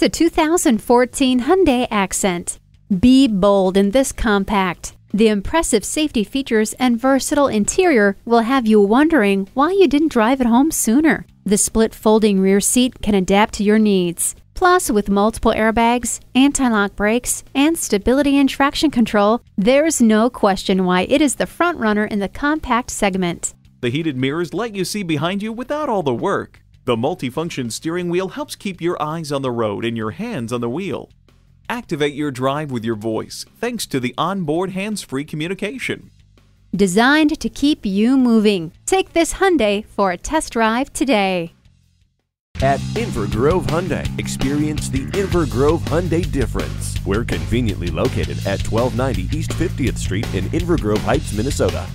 It's a 2014 Hyundai Accent. Be bold in this compact. The impressive safety features and versatile interior will have you wondering why you didn't drive it home sooner. The split folding rear seat can adapt to your needs. Plus, with multiple airbags, anti lock brakes, and stability and traction control, there's no question why it is the frontrunner in the compact segment. The heated mirrors let you see behind you without all the work. The multifunction steering wheel helps keep your eyes on the road and your hands on the wheel. Activate your drive with your voice thanks to the onboard hands-free communication. Designed to keep you moving. Take this Hyundai for a test drive today. At Inver Grove Hyundai, experience the Inver Grove Hyundai difference. We're conveniently located at 1290 East 50th Street in Inver Grove Heights, Minnesota.